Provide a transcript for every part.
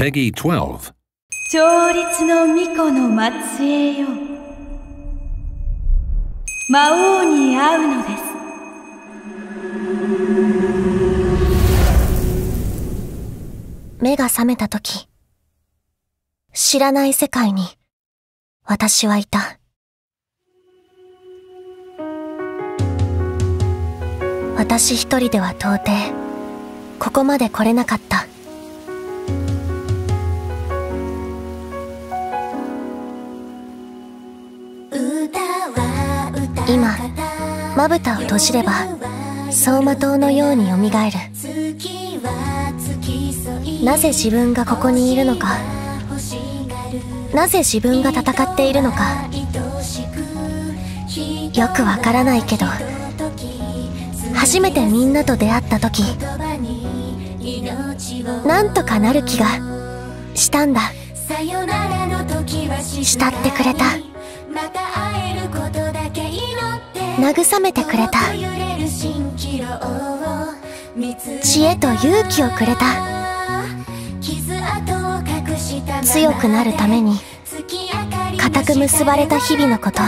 Peggy 12. 調律の巫女の末裔よ魔王に会うのです目が覚めた時、知らない世界に私はいた。私一人では到底、ここまで来れなかった。今、まぶたを閉じれば、走馬灯のように蘇る。なぜ自分がここにいるのか、なぜ自分が戦っているのか、よくわからないけど、初めてみんなと出会った時なんとかなる気がしたんだ。慕ってくれた慰めてくれた。知恵と勇気をくれた。強くなるために固く結ばれた日々のこと。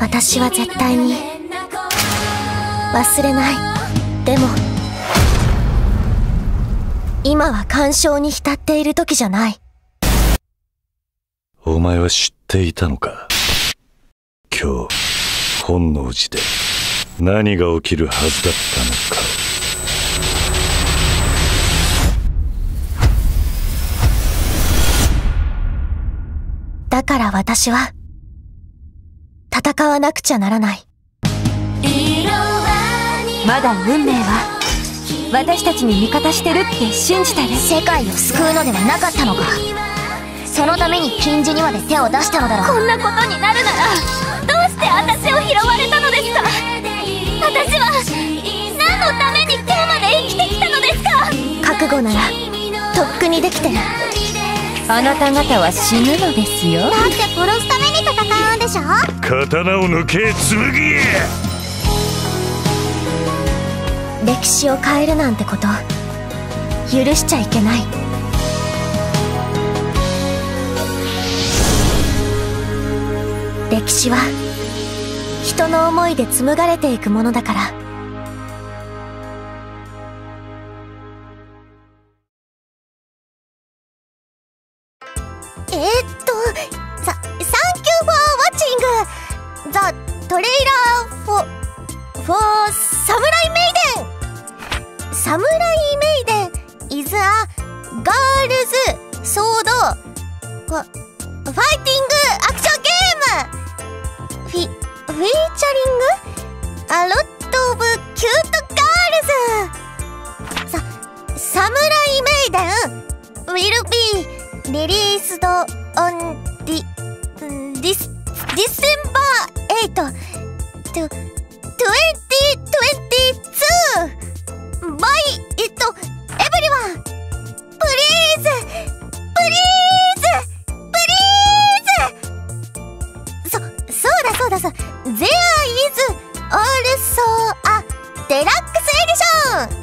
私は絶対に忘れない。でも今は干渉に浸っている時じゃないお前は知っていたのか？今日本能寺で何が起きるはずだったのかだから私は戦わなくちゃならない。まだ運命は私たちに味方してるって信じてる。世界を救うのではなかったのかそのために禁じにまで手を出したのだろう。こんなことになるならどうして私を拾われたのですか？私は何のために今日まで生きてきたのですか？覚悟ならとっくにできてる。あなた方は死ぬのですよ。だって殺すために戦うんでしょ？刀を抜け剣歴史を変えるなんてこと許しちゃいけない歴史は人の思いで紡がれていくものだから。えー、っと Th Thank you for watching。 The trailer fo for Samurai Maiden。 Samurai Maiden is a girls' sword。 fighting featuring a lot of cute girls。ササムライメイデン will be released on the this December 8 to 2022デラックスエディション